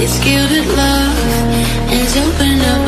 It's gilded love and open up.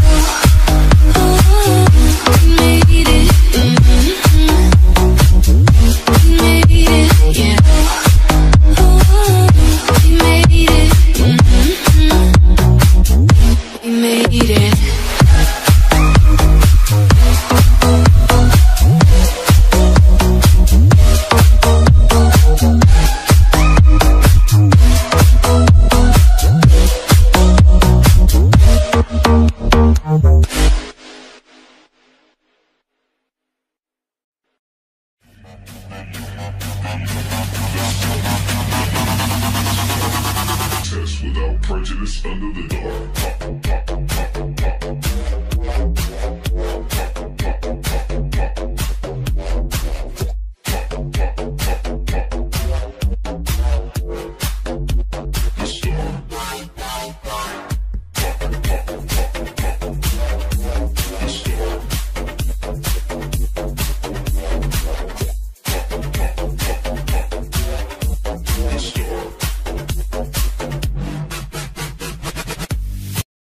you prejudice under the dark.